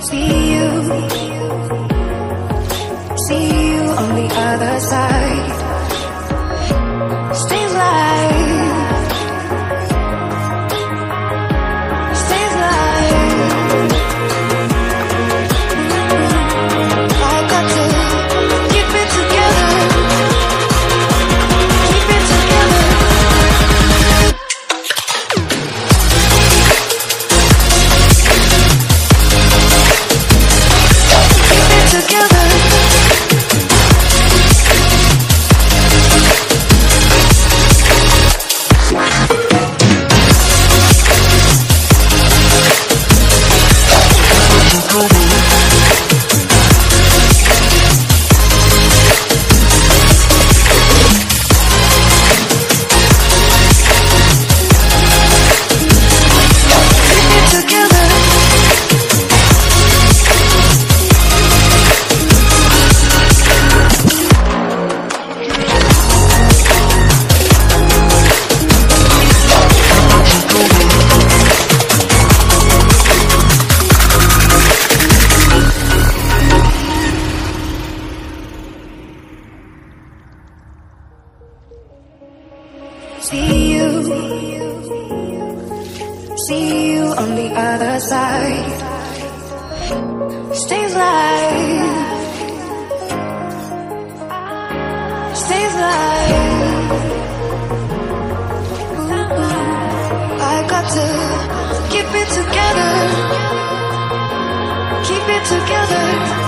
See you, see you on the other side. See you, see you on the other side. Stay alive, stay alive. I got to keep it together, keep it together.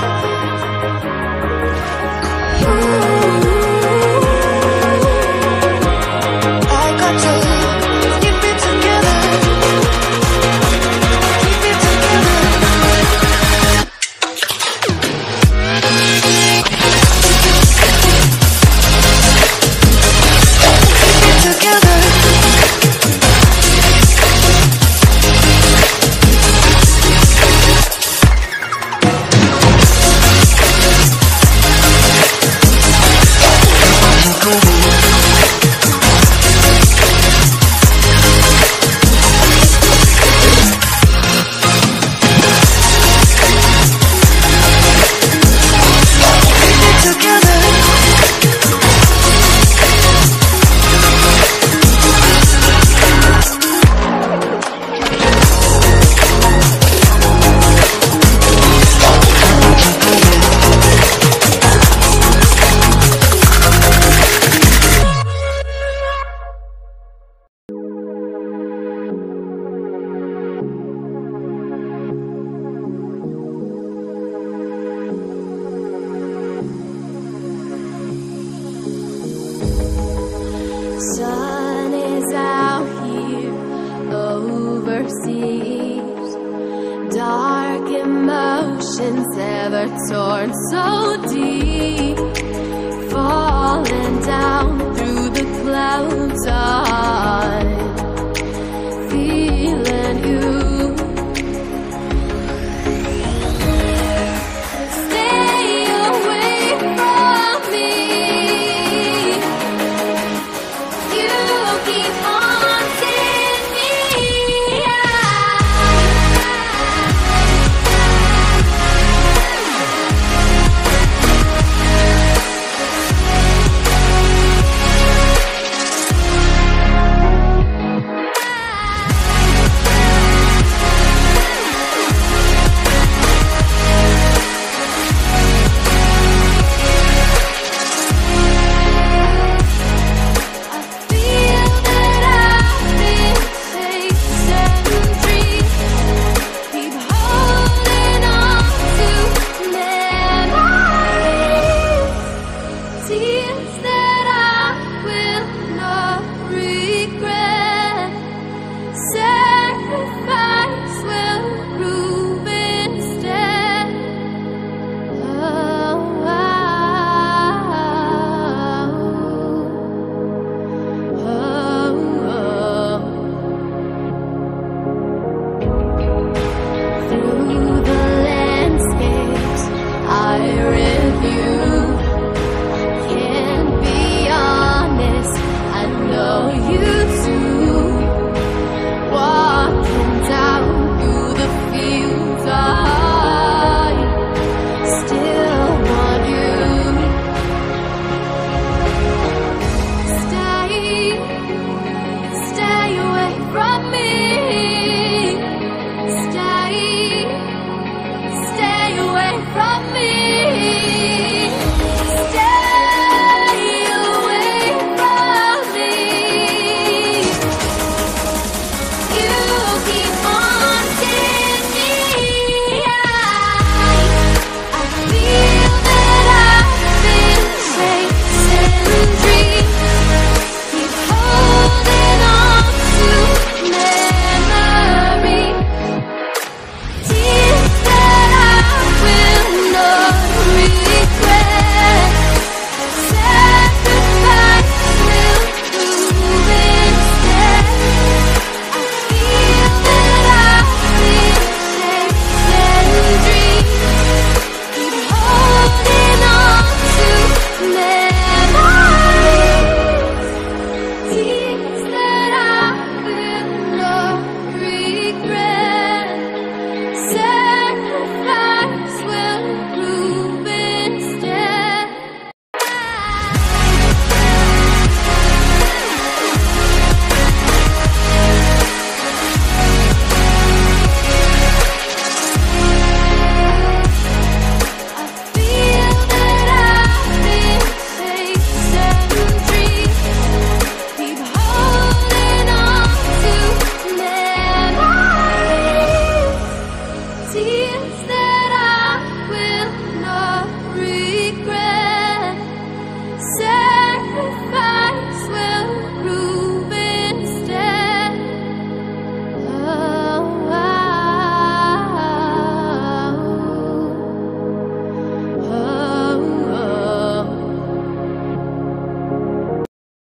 emotions ever torn so deep Falling down through the clouds.